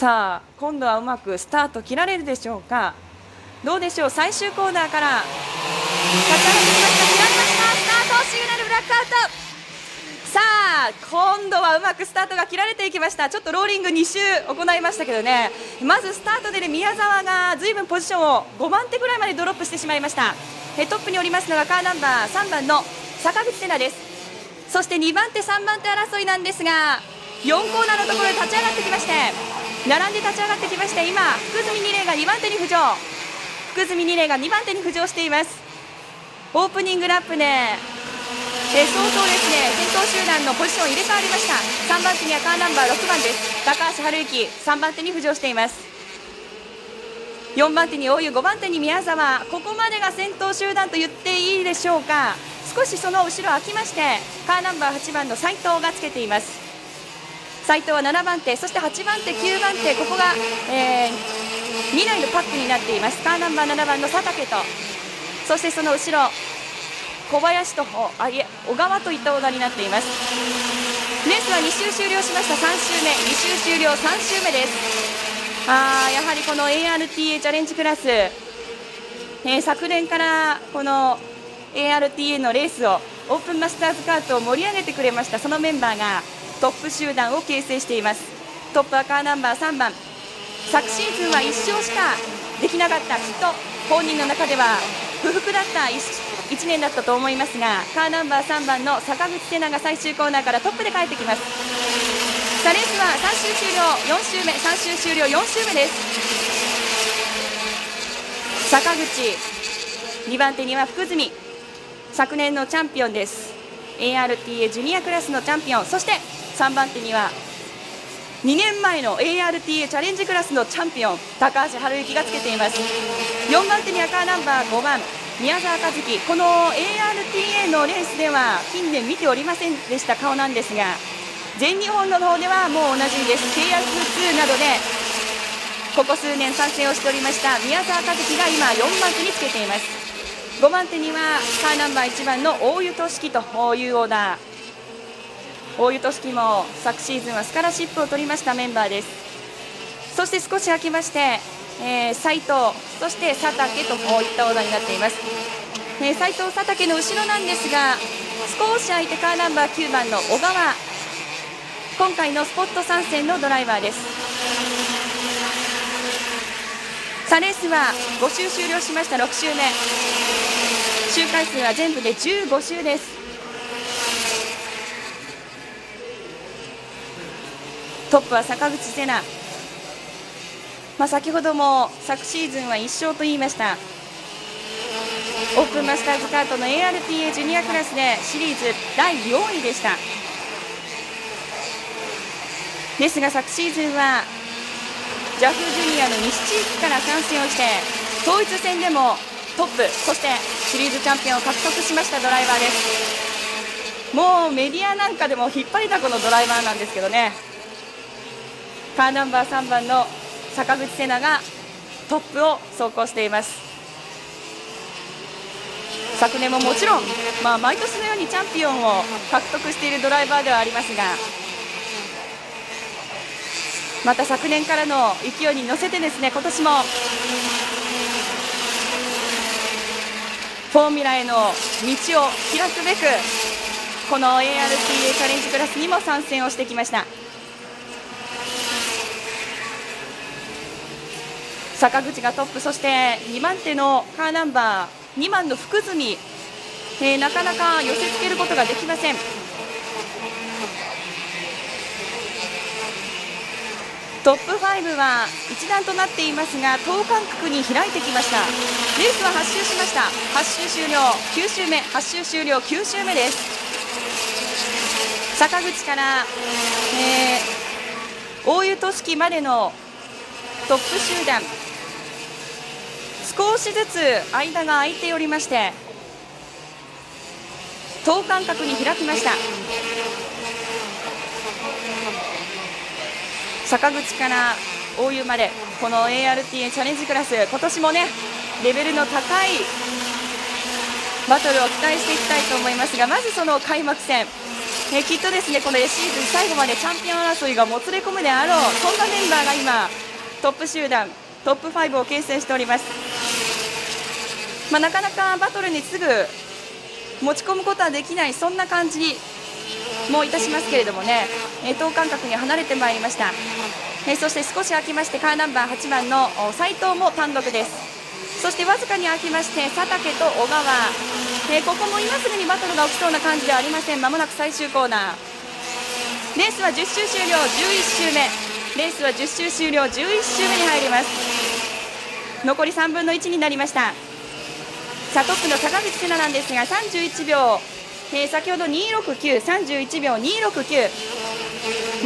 さあ今度はうまくスタート切られるでしょうか？どうでしょう？最終コーナーから。立ち上がってきました。切られました。スタートシグナルブラックアウト。さあ今度はうまくスタートが切られていきました。ちょっとローリング2周行いましたけどね。まずスタートで、ね、宮沢がずいぶんポジションを5番手ぐらいまでドロップしてしまいました。トップにおりますのがカーナンバー3番の坂口瀬奈です。そして2番手3番手争いなんですが4コーナーのところで立ち上がってきまして並んで立ち上がってきまして今福住二玲が2番手に浮上。福住二玲が2番手に浮上しています。オープニングラップでえー、相当ですね。先頭集団のポジション入れ替わりました。3番手にはカーナンバー6番です。高橋治之3番手に浮上しています。4番手に大湯5番手に宮沢。ここまでが先頭集団と言っていいでしょうか。少しその後ろ空きましてカーナンバー8番の斉藤がつけています。斉藤は7番手そして8番手9番手ここが、えー、2台のパックになっています。カーナンバー7番の佐竹とそしてその後ろ小林とあいえ小川といったオーダーになっています。レースは2周終了しました。3周目2周終了3周目です。あーやはりこの ARTA チャレンジクラス、えー、昨年からこの ARTA のレースをオープンマスターズカートを盛り上げてくれました。そのメンバーがトップ集団を形成しています。トップはカーナンバー3番。昨シーズンは1勝しかできなかった。きっと本人の中では不服だった。1年だったと思いますがカーナンバー3番の坂口瀬奈が最終コーナーからトップで帰ってきます。さあレースは3周終了4周目。3周終了4周目です。坂口2番手には福住。昨年のチャンピオンです。ARTA ジュニアクラスのチャンピオン。そして3番手には2年前の ARTA チャレンジクラスのチャンピオン高橋治之がつけています。4番手に赤ナンバー5番宮沢和樹。この ARTA のレースでは近年見ておりませんでした顔なんですが全日本の方ではもうおなじみです。契約2などでここ数年参戦をしておりました宮沢和樹が今4番手につけています。5番手にはカーナンバー1番の大湯俊樹というオーダー。大湯俊樹も昨シーズンはスカラシップを取りましたメンバーです。そして少し空きましてえー、斉藤、そして佐竹とこういったオーダーになっています。えー、斉藤、佐竹の後ろなんですが少し相手カーナンバー9番の小川。今回のスポット参戦のドライバーです。さあレースは5周終了しました。6周目。周回数は全部で15周です。トップは坂口瀬奈まあ、先ほども昨シーズンは1勝と言いました。オープンマスターズカートの ARTA ジュニアクラスでシリーズ第4位でした。ですが昨シーズンはジャフジュニアの西地域から参戦をして統一戦でもトップそしてシリーズチャンピオンを獲得しましたドライバーです。もうメディアなんかでも引っ張りだこのドライバーなんですけどね。カーナンバー3番の坂口瀬奈がトップを走行しています昨年ももちろん、まあ、毎年のようにチャンピオンを獲得しているドライバーではありますがまた昨年からの勢いに乗せてですね今年もフォーミュラへの道を開くべくこの ARTA チャレンジクラスにも参戦をしてきました。坂口がトップそして2番手のカーナンバー2番の福住、えー、なかなか寄せつけることができません。トップ5は一段となっていますが等間隔に開いてきました。レースは8周しました。8周終了9周目。8周終了9周目です。坂口から、えー、大湯俊樹までのトップ集団。少しずつ間が空いておりまして等間隔に開きました。坂口から大湯までこの ARTA チャレンジクラス今年もねレベルの高いバトルを期待していきたいと思いますがまずその開幕戦。え、きっとですねこのシーズン最後までチャンピオン争いがもつれ込むであろうそんなメンバーが今トップ集団トップ5を形成しております、まあ、なかなかバトルにすぐ持ち込むことはできないそんな感じもいたしますけれどもね、等間隔に離れてまいりました、え、そして少し空きましてカーナンバー8番の斉藤も単独です。そしてわずかに空きまして佐竹と小川、え、ここも今すぐにバトルが起きそうな感じではありません。まもなく最終コーナー。レースは10周終了11周目。レースは10周終了11周目に入ります。残り3分の1になりました。さあトップの坂口瀬奈なんですが31秒、えー、先ほど269、31秒269、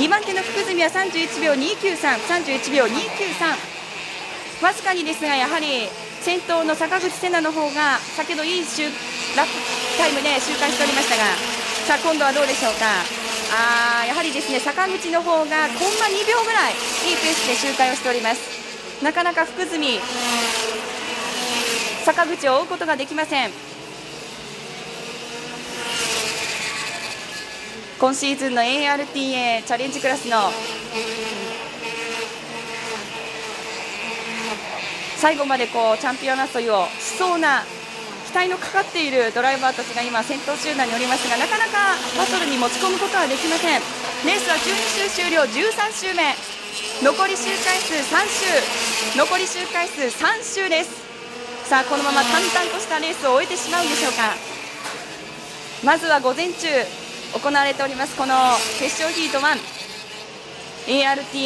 2番手の福住は31秒293、31秒293、わずかにですが、やはり先頭の坂口瀬奈の方が先ほどいいラップタイムで周回しておりましたが、さあ今度はどうでしょうか？あやはりですね坂口の方がコンマ2秒ぐらいいいペースで周回をしております。なかなか福住坂口を追うことができません。今シーズンの ARTA チャレンジクラスの最後までこうチャンピオン争いをしそうな期待のかかっているドライバーたちが今先頭集団におりますがなかなかバトルに持ち込むことはできません。レースは12周終了13周目。残り周回数3周。残り周回数3周です。さあこのまま淡々としたレースを終えてしまうんでしょうか。まずは午前中行われておりますこの決勝ヒート 1ARTA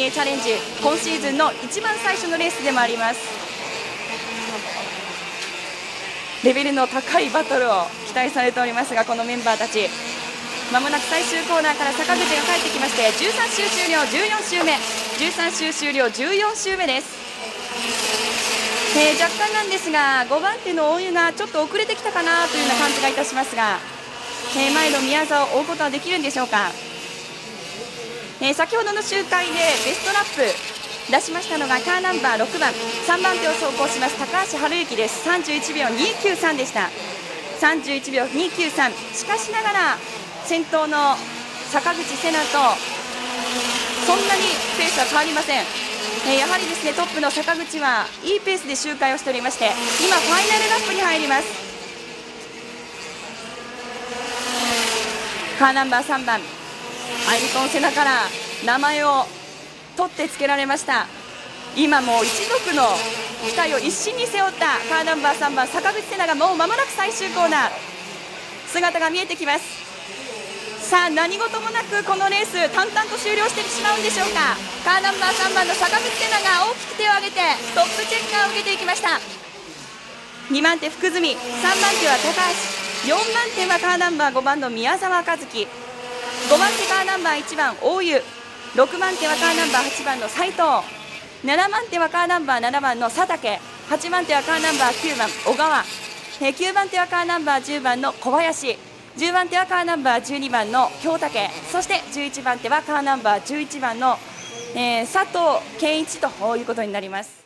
チャレンジ今シーズンの一番最初のレースでもあります。レベルの高いバトルを期待されておりますがこのメンバーたち。まもなく最終コーナーから坂口が帰ってきまして13周終了14周目。13周終了14周目です。えー、若干なんですが5番手の大湯がちょっと遅れてきたかなというような感じがいたしますが、えー、前の宮沢を追うことはできるんでしょうか、えー、先ほどの周回でベストラップ出しましたのがカーナンバー6番。3番手を走行します。高橋治之です。31秒293でした。31秒293しかしながら先頭の坂口瀬奈とそんなにペースは変わりません。えー、やはりですねトップの坂口はいいペースで周回をしておりまして今ファイナルラップに入ります。カーナンバー3番。アイリコン背中から名前を取ってつけられました。今も一族の期待を一身に背負ったカーナンバー3番坂口瀬奈がもう間もなく最終コーナー。姿が見えてきます。さあ何事もなくこのレース淡々と終了してしまうんでしょうか。カーナンバー3番の坂口瀬奈が大きく手を挙げてトップチェッカーを受けていきました。2番手福住3番手は高橋。4番手はカーナンバー5番の宮沢和樹。5番手カーナンバー1番大湯。6番手はカーナンバー8番の斉藤。7番手はカーナンバー7番の佐竹。8番手はカーナンバー9番小川。9番手はカーナンバー10番の小林。10番手はカーナンバー12番の京武そして11番手はカーナンバー11番の、えー、佐藤健一ということになります。